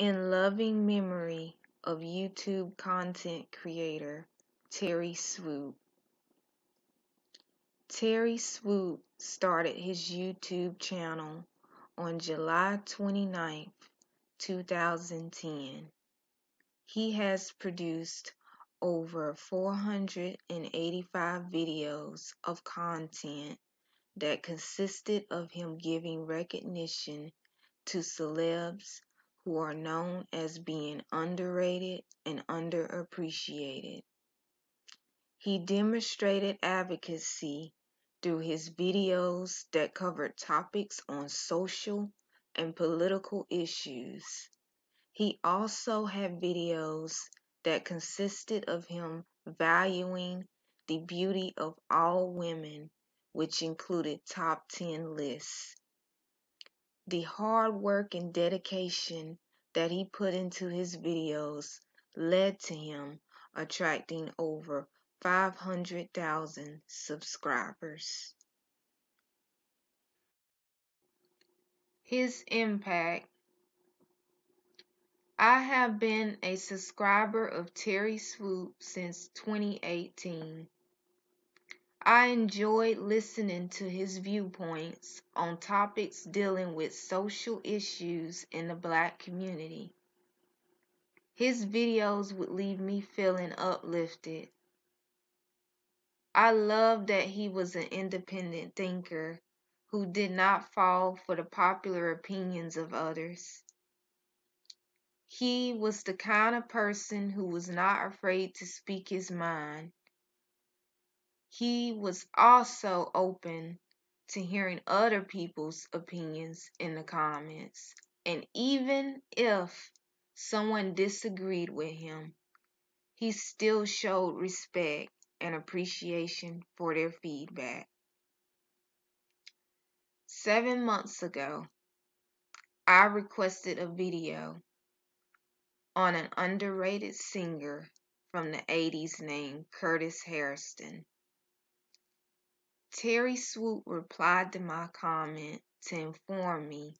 In loving memory of YouTube content creator Terry Swoope. Terry Swoope started his YouTube channel on July 29, 2010. He has produced over 485 videos of content that consisted of him giving recognition to celebs who are known as being underrated and underappreciated. He demonstrated advocacy through his videos that covered topics on social and political issues. He also had videos that consisted of him valuing the beauty of all women, which included top 10 lists. The hard work and dedication that he put into his videos led to him attracting over 500,000 subscribers. His impact I have been a subscriber of Terry Swoope since 2018. I enjoyed listening to his viewpoints on topics dealing with social issues in the black community. His videos would leave me feeling uplifted. I love that he was an independent thinker who did not fall for the popular opinions of others. He was the kind of person who was not afraid to speak his mind he was also open to hearing other people's opinions in the comments. And even if someone disagreed with him, he still showed respect and appreciation for their feedback. Seven months ago, I requested a video on an underrated singer from the 80s named Curtis Hairston. Terry Swoope replied to my comment to inform me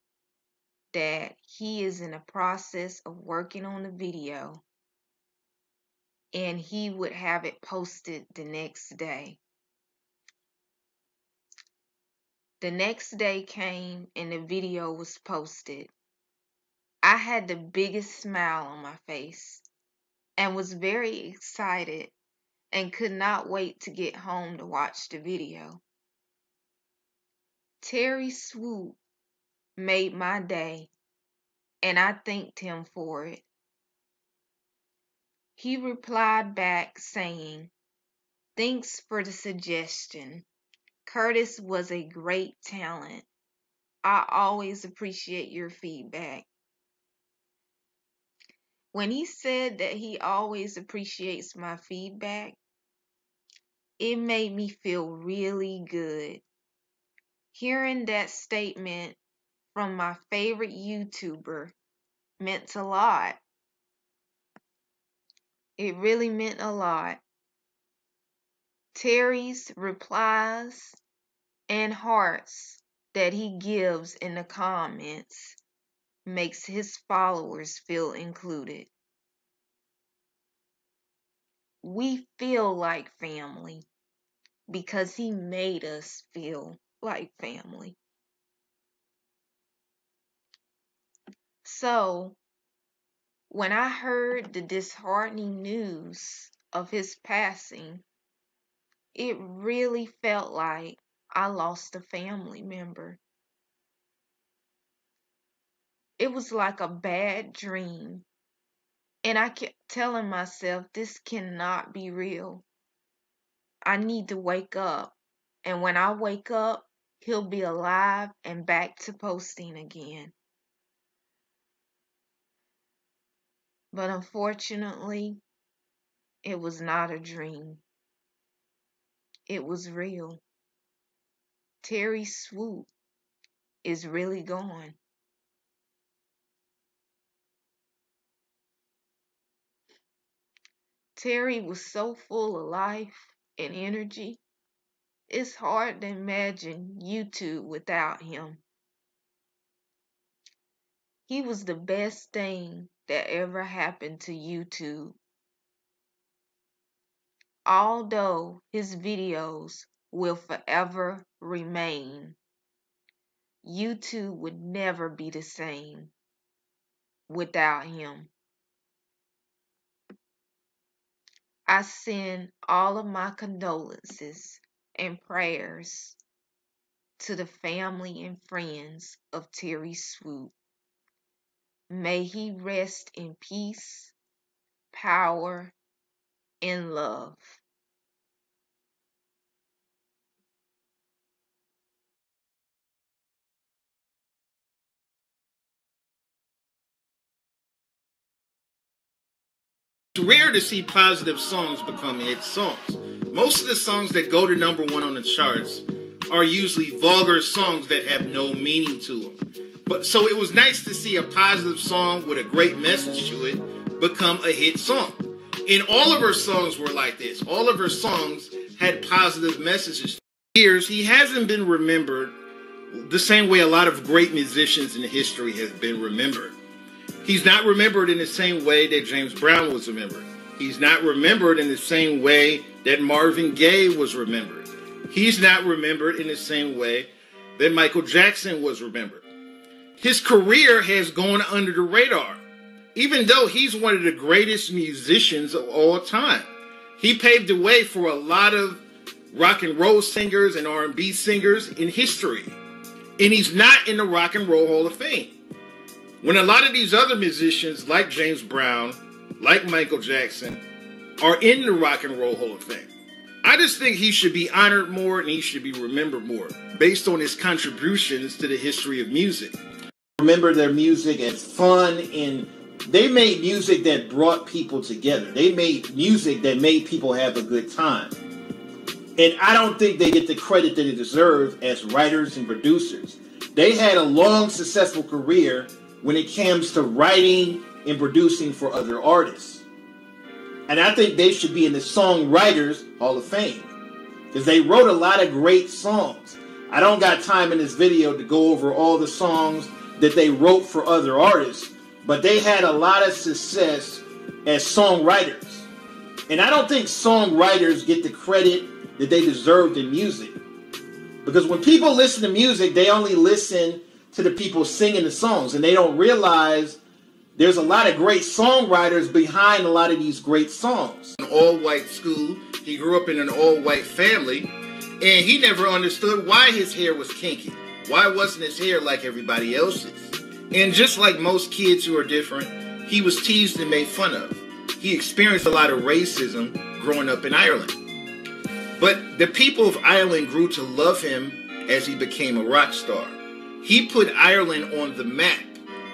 that he is in the process of working on the video and he would have it posted the next day. The next day came and the video was posted. I had the biggest smile on my face and was very excited and could not wait to get home to watch the video. Terry Swoope made my day, and I thanked him for it. He replied back saying, Thanks for the suggestion. Curtis was a great talent. I always appreciate your feedback. When he said that he always appreciates my feedback, it made me feel really good. Hearing that statement from my favorite YouTuber meant a lot. It really meant a lot. Terry's replies and hearts that he gives in the comments makes his followers feel included. We feel like family because he made us feel like family. So, when I heard the disheartening news of his passing, it really felt like I lost a family member. It was like a bad dream. And I kept telling myself, this cannot be real. I need to wake up. And when I wake up, he'll be alive and back to posting again. But unfortunately, it was not a dream. It was real. Terry Swoope is really gone. Terry was so full of life and energy. It's hard to imagine YouTube without him. He was the best thing that ever happened to YouTube. Although his videos will forever remain, YouTube would never be the same without him. I send all of my condolences and prayers to the family and friends of Terry Swoope. May he rest in peace, power, and love. Rare to see positive songs become hit songs. Most of the songs that go to number one on the charts are usually vulgar songs that have no meaning to them. But so it was nice to see a positive song with a great message to it become a hit song. And all of her songs were like this. All of her songs had positive messages. Years he hasn't been remembered the same way a lot of great musicians in history have been remembered. He's not remembered in the same way that James Brown was remembered. He's not remembered in the same way that Marvin Gaye was remembered. He's not remembered in the same way that Michael Jackson was remembered. His career has gone under the radar, even though he's one of the greatest musicians of all time. He paved the way for a lot of rock and roll singers and R&B singers in history. And he's not in the Rock and Roll Hall of Fame. When a lot of these other musicians, like James Brown, like Michael Jackson, are in the Rock and Roll Hall of Fame, I just think he should be honored more and he should be remembered more based on his contributions to the history of music. Remember their music as fun and they made music that brought people together. They made music that made people have a good time. And I don't think they get the credit that they deserve as writers and producers. They had a long, successful career when it comes to writing and producing for other artists. And I think they should be in the Songwriters Hall of Fame because they wrote a lot of great songs. I don't got time in this video to go over all the songs that they wrote for other artists, but they had a lot of success as songwriters. And I don't think songwriters get the credit that they deserve in music. Because when people listen to music, they only listen to the people singing the songs, and they don't realize there's a lot of great songwriters behind a lot of these great songs. An all white school, he grew up in an all white family, and he never understood why his hair was kinky. Why wasn't his hair like everybody else's? And just like most kids who are different, he was teased and made fun of. He experienced a lot of racism growing up in Ireland. But the people of Ireland grew to love him as he became a rock star. He put Ireland on the map.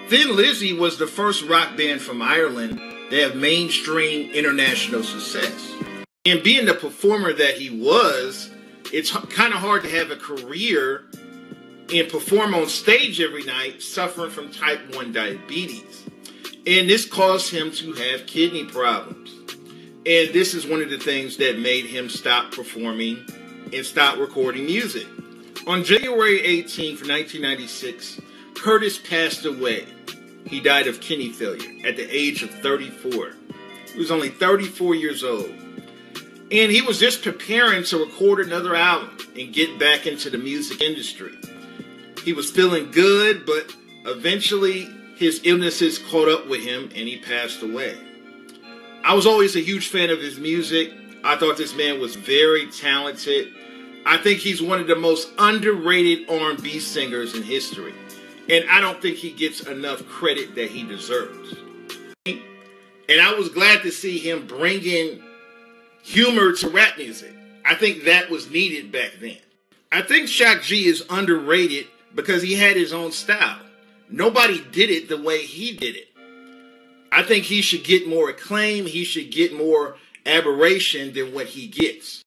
Thin Lizzy was the first rock band from Ireland to have mainstream international success. And being the performer that he was, it's kind of hard to have a career and perform on stage every night suffering from type 1 diabetes. And this caused him to have kidney problems. And this is one of the things that made him stop performing and stop recording music. On January 18th, 1996, Curtis passed away. He died of kidney failure at the age of 34. He was only 34 years old. And he was just preparing to record another album and get back into the music industry. He was feeling good, but eventually his illnesses caught up with him and he passed away. I was always a huge fan of his music. I thought this man was very talented. I think he's one of the most underrated R&B singers in history. And I don't think he gets enough credit that he deserves. And I was glad to see him bringing humor to rap music. I think that was needed back then. I think Shock G is underrated because he had his own style. Nobody did it the way he did it. I think he should get more acclaim. He should get more aberration than what he gets.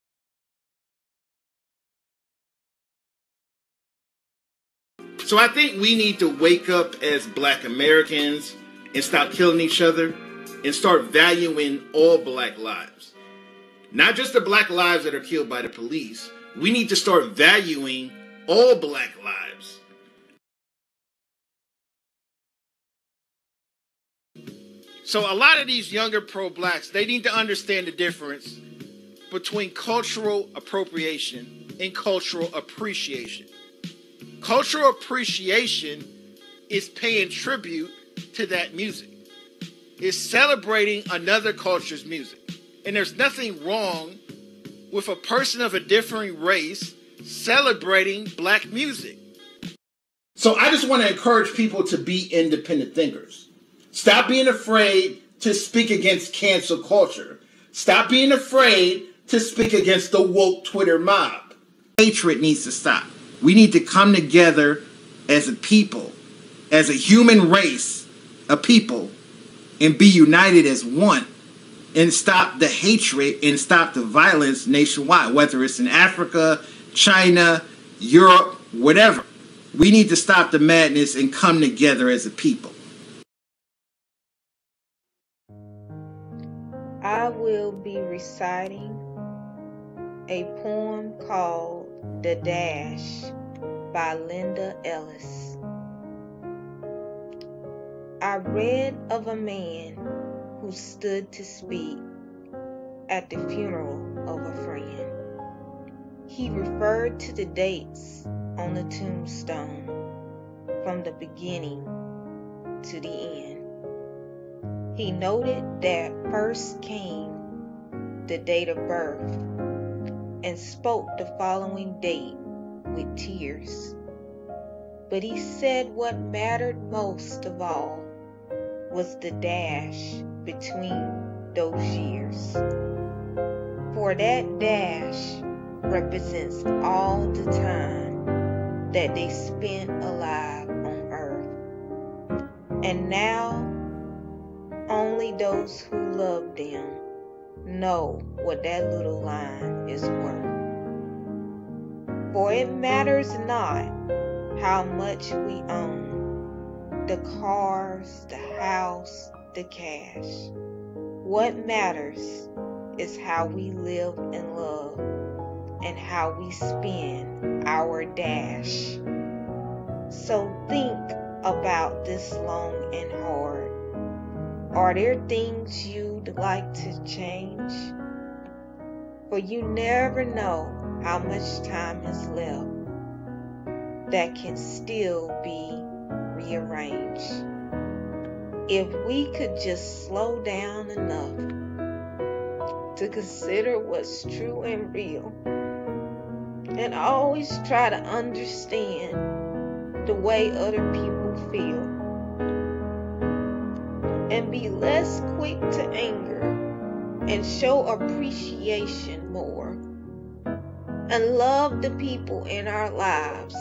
So I think we need to wake up as black Americans and stop killing each other and start valuing all black lives. Not just the black lives that are killed by the police. We need to start valuing all black lives. So a lot of these younger pro blacks, they need to understand the difference between cultural appropriation and cultural appreciation. Cultural appreciation is paying tribute to that music. It's celebrating another culture's music. And there's nothing wrong with a person of a differing race celebrating black music. So I just want to encourage people to be independent thinkers. Stop being afraid to speak against cancel culture. Stop being afraid to speak against the woke Twitter mob. Hatred needs to stop. We need to come together as a people, as a human race, a people, and be united as one and stop the hatred and stop the violence nationwide, whether it's in Africa, China, Europe, whatever. We need to stop the madness and come together as a people. I will be reciting a poem called The Dash by Linda Ellis. I read of a man who stood to speak at the funeral of a friend. He referred to the dates on the tombstone from the beginning to the end. He noted that first came the date of birth and spoke the following day with tears. But he said what mattered most of all was the dash between those years. For that dash represents all the time that they spent alive on earth. And now, only those who love them know what that little line is worth. For it matters not how much we own the cars, the house, the cash. What matters is how we live and love and how we spend our dash. So think about this long and hard. Are there things you'd like to change? For you never know how much time is left that can still be rearranged. If we could just slow down enough to consider what's true and real, and always try to understand the way other people feel, and be less quick to anger and show appreciation more, and love the people in our lives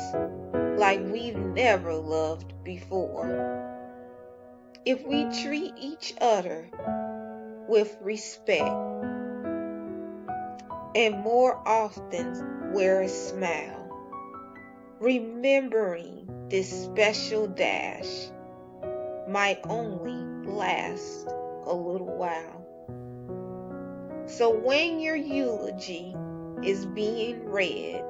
like we've never loved before. If we treat each other with respect and more often wear a smile, remembering this special dash might only last a little while. So when your eulogy is being read,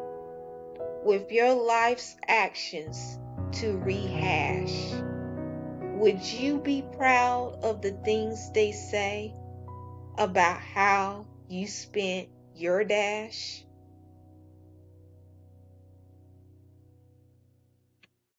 with your life's actions to rehash? Would you be proud of the things they say about how you spent your dash?